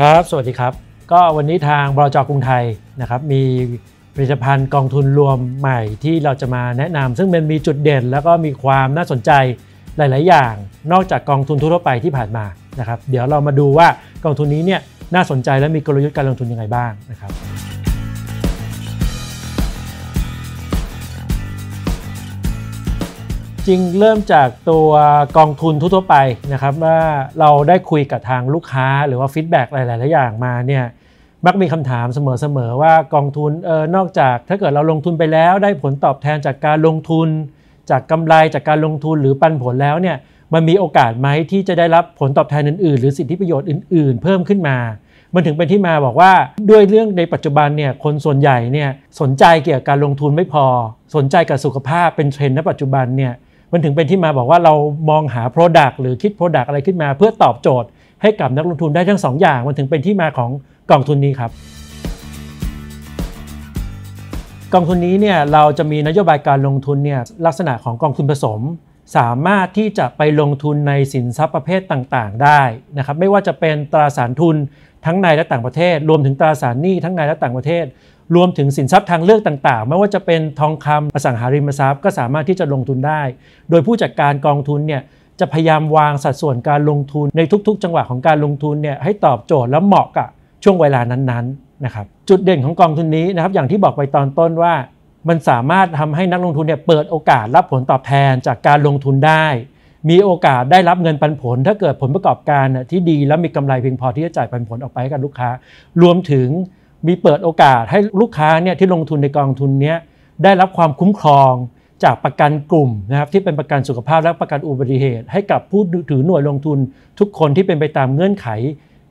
ครับ สวัสดีครับ ก็วันนี้ทางบลจกรุงไทยนะครับมีผลิตภัณฑ์กองทุนรวมใหม่ที่เราจะมาแนะนำซึ่งมันมีจุดเด่น แล้วก็มีความน่าสนใจหลาย ๆ อย่าง นอกจากกองทุนทั่วไปที่ผ่านมานะครับ เดี๋ยวเรามาดูว่ากองทุนนี้เนี่ยน่าสนใจและมีกลยุทธ์การลงทุนยังไงบ้างนะครับ จริงเริ่มจากตัวกองทุนทั่วไปนะครับว่าเราได้คุยกับทางลูกค้าหรือว่าฟีดแบ็กหลาย ๆ อย่างมาเนี่ยมักมีคำถามเสมอ ๆ ว่ากองทุนเออนอกจากถ้าเกิดเราลงทุนไปแล้ว ได้ผลตอบแทนจากการลงทุน จากกำไรจากการลงทุนหรือปันผลแล้วเนี่ยมันมีโอกาสไหมที่จะได้รับผลตอบแทนอื่น ๆ หรือสิทธิประโยชน์อื่น ๆ เพิ่มขึ้นมา มันถึงเป็นที่มาบอกว่าด้วยเรื่องในปัจจุบันเนี่ยคนส่วนใหญ่เนี่ยสนใจเกี่ยวกับการลงทุนไม่พอ สนใจกับสุขภาพเป็นเทรนด์ในปัจจุบันเนี่ย มันถึงเป็นที่มาบอกว่าเรามองหา Product หรือคิด Product อะไรขึ้นมา เพื่อตอบโจทย์ให้กับนักลงทุนได้ทั้ง2อย่าง มันถึงเป็นที่มาของกองทุนนี้ครับ กองทุนนี้เนี่ยเราจะมีนโยบายการลงทุนเนี่ยลักษณะของกองทุนผสม สามารถที่จะไปลงทุนในสินทรัพย์ประเภทต่างๆ ได้นะครับไม่ว่าจะเป็นตราสารทุนทั้งในและต่างประเทศ รวมถึงตราสารหนี้ทั้งในและต่างประเทศ รวมถึงสินทรัพย์ทางเลือกต่างๆ ไม่ว่าจะเป็นทองคำอสังหาริมทรัพย์ก็สามารถที่จะลงทุนได้ โดยผู้จัดการกองทุนเนี่ยจะพยายามวางสัดส่วนการลงทุนในทุก ๆ จังหวะของการลงทุนเนี่ยให้ตอบโจทย์และเหมาะกับช่วงเวลานั้นๆนะครับจุดเด่นของกองทุนนี้นะครับอย่างที่บอกไปตอนต้นว่า มันสามารถทำให้นักลงทุนเนี่ยเปิดโอกาสรับผลตอบแทนจากการลงทุนได้ มีโอกาสได้รับเงินปันผล ถ้าเกิดผลประกอบการที่ดีและมีกำไรเพียงพอที่จะจ่ายปันผลออกไปให้กับลูกค้า รวมถึง มีเปิดโอกาสให้ลูกค้าเนี่ยที่ลงทุนในกองทุนนี้ได้รับความคุ้มครองจากประกันกลุ่มนะครับที่เป็นประกันสุขภาพและประกันอุบัติเหตุ ให้กับผู้ถือหน่วยลงทุนทุกคนที่เป็นไปตามเงื่อนไข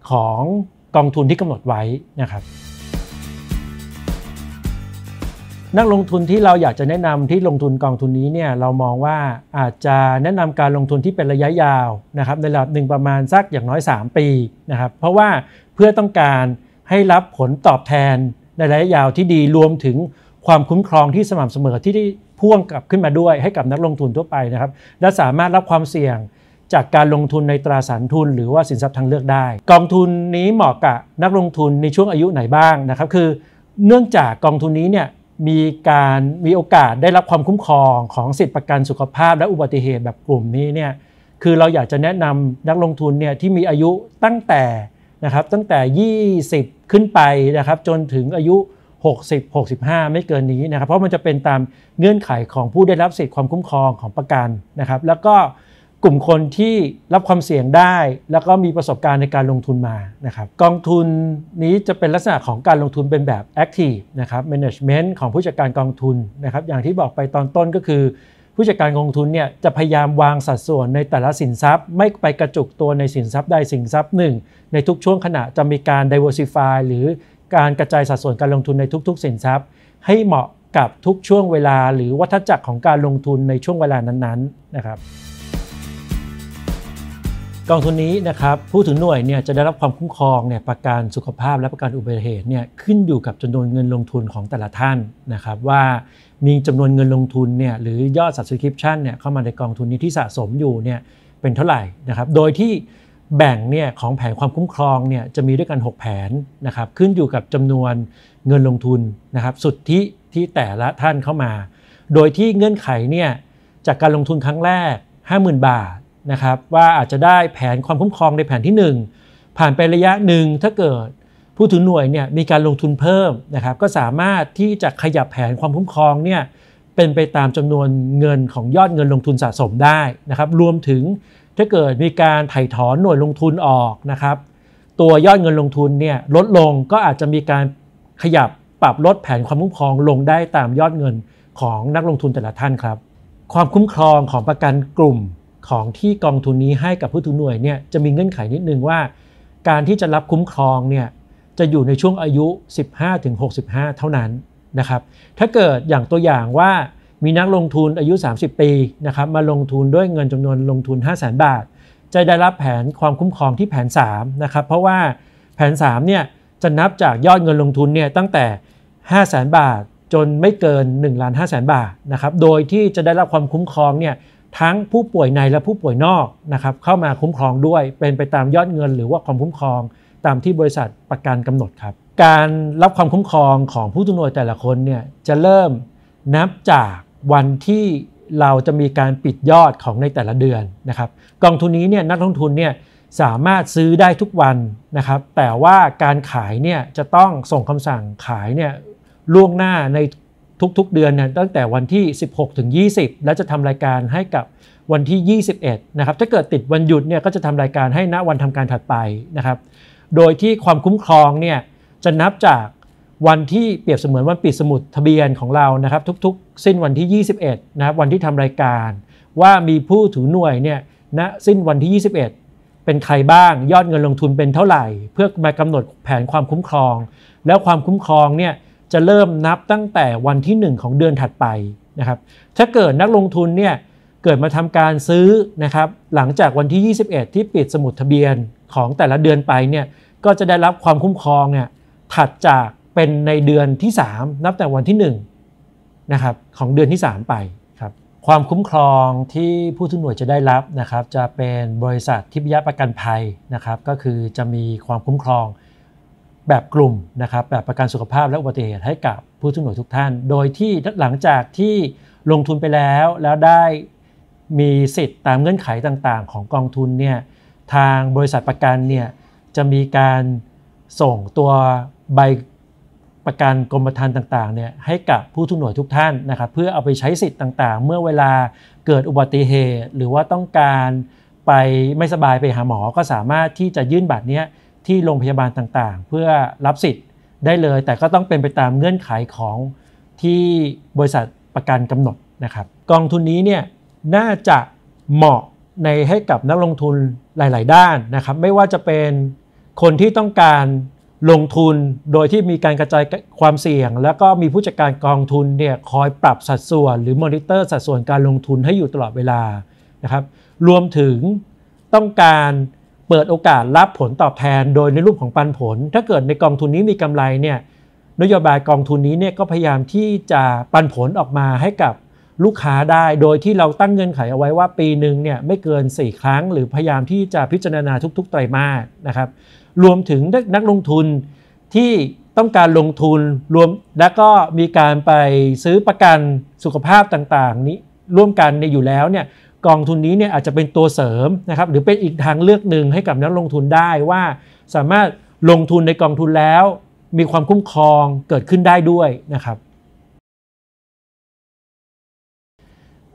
ของกองทุนที่กำหนดไว้นะครับ นักลงทุนที่เราอยากจะแนะนำที่ลงทุนกองทุนนี้เนี่ยเรามองว่าอาจจะแนะนำการลงทุนที่เป็นระยะยาวนะครับในระดับหนึ่งประมาณสักอย่างน้อย 3 ปีนะครับเพราะว่าเพื่อต้องการ ให้รับผลตอบแทนในระยะยาวที่ดีรวมถึงความคุ้มครองที่สม่ำเสมอที่ได้พ่วงกลับขึ้นมาด้วยให้กับนักลงทุนทั่วไปนะครับ และสามารถรับความเสี่ยงจากการลงทุนในตราสารทุน หรือว่าสินทรัพย์ทางเลือกได้ กองทุนนี้เหมาะกับนักลงทุนในช่วงอายุไหนบ้างนะครับ คือ เนื่องจากกองทุนนี้เนี่ยมีการมีโอกาสได้รับความคุ้มครองของสิทธิประกันสุขภาพและอุบัติเหตุแบบกลุ่มนี้เนี่ยคือเราอยากจะแนะนำนักลงทุนเนี่ยที่มีอายุตั้งแต่ นะครับตั้งแต่ 20 ขึ้นไปนะครับจนถึงอายุ 60 65 ไม่เกินนี้นะครับ เพราะมันจะเป็นตามเงื่อนไขของผู้ได้รับสิทธิความคุ้มครองของประกันนะครับ แล้วก็กลุ่มคนที่รับความเสี่ยงได้ แล้วก็มีประสบการณ์ในการลงทุนมานะครับ กองทุนนี้จะเป็นลักษณะของการลงทุนเป็นแบบ active นะครับ management ของผู้จัดการกองทุนนะครับ อย่างที่บอกไปตอนต้นก็คือ ผู้จัดการกองทุนเนี่ยจะพยายามวางสัดส่วนในแต่ละสินทรัพย์ ไม่ไปกระจุกตัวในสินทรัพย์ใดสินทรัพย์หนึ่ง ในทุกช่วงขณะจะมีการ diversify หรือการกระจายสัดส่วนการลงทุนในทุก ๆ สินทรัพย์ ให้เหมาะกับทุกช่วงเวลา หรือวัฏจักรของการลงทุนในช่วงเวลานั้นๆนะครับ กองทุนนี้นะครับผู้ถือหน่วยเนี่ยจะได้รับความคุ้มครองเนี่ยประกันสุขภาพและประกันอุบัติเหตุเนี่ยขึ้นอยู่กับจำนวนเงินลงทุนของแต่ละท่านนะครับว่ามีจำนวนเงินลงทุนเนี่ยหรือยอด subscription เนี่ยเข้ามาในกองทุนนี้ที่สะสมอยู่เนี่ยเป็นเท่าไหร่นะครับโดยที่แบ่งเนี่ยของแผนความคุ้มครองเนี่ยจะมีด้วยกัน 6 แผนนะครับขึ้นอยู่กับจำนวนเงินลงทุนนะครับสุดที่ที่แต่ละท่านเข้ามา โดยที่เงื่อนไขเนี่ยจากการลงทุนครั้งแรก 50,000 บาท นะครับว่าอาจจะได้แผนความคุ้มครองในแผนที่ 1 ผ่านไประยะหนึ่งถ้าเกิดผู้ถือหน่วยเนี่ยมีการลงทุนเพิ่มนะครับก็สามารถที่จะขยับแผนความคุ้มครองเนี่ยเป็นไปตามจำนวนเงินของยอดเงินลงทุนสะสมได้นะครับรวมถึงถ้าเกิดมีการไถ่ถอนหน่วยลงทุนออกนะครับ ตัวยอดเงินลงทุนเนี่ยลดลงก็อาจจะมีการขยับปรับลดแผนความคุ้มครองลงได้ตามยอดเงินของนักลงทุนแต่ละท่านครับ ความคุ้มครองของประกันกลุ่ม ของที่กองทุนนี้ให้กับผู้ถือหน่วยเนี่ยจะมีเงื่อนไขนิดนึงว่า การที่จะรับคุ้มครองเนี่ยจะอยู่ในช่วงอายุ 15-65 เท่านั้นนะครับ ถ้าเกิดอย่างตัวอย่างว่ามีนักลงทุนอายุ 30 ปีนะครับมาลงทุนด้วยเงินจำนวนลงทุน 5 0 0 0 0 0 บาท จะได้รับแผนความคุ้มครองที่แผน3นะครับเพราะว่าแผน3เนี่ยจะนับจากยอดเงินลงทุนเนี่ยตั้งแต่ 5 0 0 0 0 0 บาทจนไม่เกิน1ล้าน5แสนบาทนะครับโดยที่จะได้รับความคุ้มครองเนี่ย ทั้งผู้ป่วยในและผู้ป่วยนอกนะครับเข้ามาคุ้มครองด้วย เป็นไปตามยอดเงิน หรือว่าความคุ้มครอง ตามที่บริษัทประกันกำหนดครับ การรับความคุ้มครองของผู้ถือหน่วยแต่ละคนเนี่ยจะเริ่มนับจากวันที่เราจะมีการปิดยอดของในแต่ละเดือนนะครับ กองทุนนี้เนี่ยนักลงทุนเนี่ยสามารถซื้อได้ทุกวันนะครับ แต่ว่าการขายเนี่ยจะต้องส่งคำสั่งขายเนี่ยล่วงหน้าใน ทุกๆเดือนเนี่ยตั้งแต่วันที่ 16 ถึง 20 และจะทำรายการให้กับวันที่ 21 นะครับ ถ้าเกิดติดวันหยุดเนี่ยก็จะทำรายการให้ณวันทำการถัดไปนะครับ โดยที่ความคุ้มครองเนี่ยจะนับจากวันที่เปรียบเสมือนวันปิดสมุดทะเบียนของเรานะครับ ทุกๆ สิ้นวันที่ 21 นะครับวันที่ทำรายการ ว่ามีผู้ถือหน่วยเนี่ยณสิ้นวันที่ 21เป็นใครบ้างยอดเงินลงทุนเป็นเท่าไหร่ เพื่อมากำหนดแผนความคุ้มครอง แล้วความคุ้มครองเนี่ย จะเริ่มนับตั้งแต่วันที่ 1 ของเดือนถัดไปนะครับ ถ้าเกิดนักลงทุนเนี่ยเกิดมาทำการซื้อนะครับ หลังจากวันที่ 21 ที่ปิดสมุดทะเบียนของแต่ละเดือนไปเนี่ยก็จะได้รับความคุ้มครองเนี่ยถัดจากเป็นในเดือนที่ 3 นับแต่วันที่1นะครับของเดือนที่ 3 ไปครับความคุ้มครองที่ผู้ถือหน่วยจะได้รับนะครับ จะเป็นบริษัททิพยประกันภัยนะครับ ก็คือจะมีความคุ้มครอง แบบกลุ่มนะครับแบบประกันสุขภาพและอุบัติเหตุให้กับผู้ถือหน่วยทุกท่าน โดยที่หลังจากที่ลงทุนไปแล้วแล้วได้มีสิทธิ์ตามเงื่อนไขต่างๆ ของกองทุนเนี่ยทางบริษัทประกันเนี่ยจะมีการส่งตัวใบประกันกรมธรรม์ต่างๆเนี่ยให้กับผู้ทุกหน่วยทุกท่านนะครับเพื่อเอาไปใช้สิทธิ์ต่างๆ เมื่อเวลาเกิดอุบัติเหตุ หรือว่าต้องการไปไม่สบายไปหาหมอก็สามารถที่จะยื่นบัตรเนี้ย ที่โรงพยาบาลต่างๆ เพื่อรับสิทธิ์ได้เลย แต่ก็ต้องเป็นไปตามเงื่อนไขของที่บริษัทประกันกำหนดนะครับ กองทุนนี้เนี่ยน่าจะเหมาะในให้กับนักลงทุนหลาย ๆ ด้านนะครับ ไม่ว่าจะเป็นคนที่ต้องการลงทุนโดยที่มีการกระจายความเสี่ยง แล้วก็มีผู้จัดการกองทุนเนี่ยคอยปรับสัดส่วน หรือมอนิเตอร์สัดส่วนการลงทุนให้อยู่ตลอดเวลานะครับ รวมถึงต้องการ เปิดโอกาสรับผลตอบแทนโดยในรูปของปันผล ถ้าเกิดในกองทุนนี้มีกำไรเนี่ยนโยบายกองทุนนี้เนี่ยก็พยายามที่จะปันผลออกมาให้กับลูกค้าได้ โดยที่เราตั้งเงื่อนไขเอาไว้ว่าปีหนึ่งเนี่ยไม่เกิน 4 ครั้ง หรือพยายามที่จะพิจารณาทุก ๆ ไตรมาสนะครับ รวมถึงนักลงทุนที่ต้องการลงทุนรวมแล้วก็มีการไปซื้อประกันสุขภาพต่างๆ นี้ร่วมกันในอยู่แล้วเนี่ย กองทุนนี้เนี่ยอาจจะเป็นตัวเสริมนะครับหรือเป็นอีกทางเลือกหนึ่งให้กับนักลงทุนได้ว่า สามารถลงทุนในกองทุนแล้ว มีความคุ้มครองเกิดขึ้นได้ด้วยนะครับ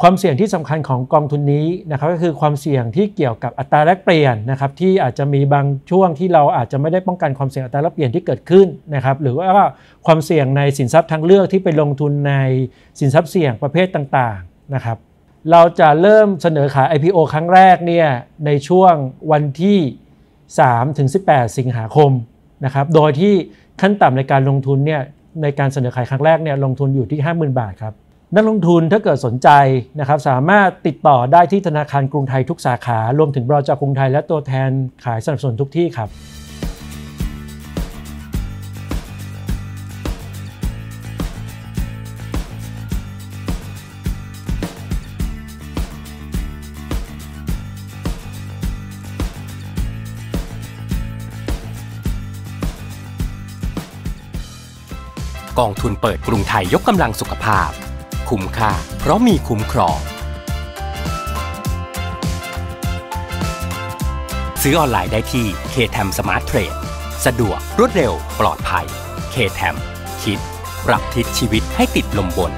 ความเสี่ยงที่สำคัญของกองทุนนี้นะครับก็คือความเสี่ยงที่เกี่ยวกับอัตราแลกเปลี่ยนนะครับที่อาจจะมีบางช่วงที่เราอาจจะไม่ได้ป้องกันความเสี่ยงอัตราแลกเปลี่ยนที่เกิดขึ้นนะครับ หรือว่าความเสี่ยงในสินทรัพย์ทางเลือกที่ไปลงทุนในสินทรัพย์เสี่ยงประเภทต่างๆนะครับ เราจะเริ่มเสนอขาย IPO ครั้งแรกเนี่ยในช่วงวันที่3ถึง18 สิงหาคมนะครับ โดยที่ขั้นต่ำในการลงทุนเนี่ยในการเสนอขายครั้งแรกเนี่ยลงทุนอยู่ที่ 50,000 บาทครับ นักลงทุนถ้าเกิดสนใจนะครับสามารถติดต่อได้ที่ธนาคารกรุงไทยทุกสาขารวมถึงบรจกรุงไทยและตัวแทนขายสนับสนุนทุกที่ครับ กองทุนเปิดกรุงไทยยกกำลังสุขภาพ คุ้มค่า เพราะมีคุ้มครอง ซื้อออนไลน์ได้ที่ KTM Smart Trade สะดวกรวดเร็ว ปลอดภัย KTM คิด ปรับทิศชีวิตให้ติดลมบน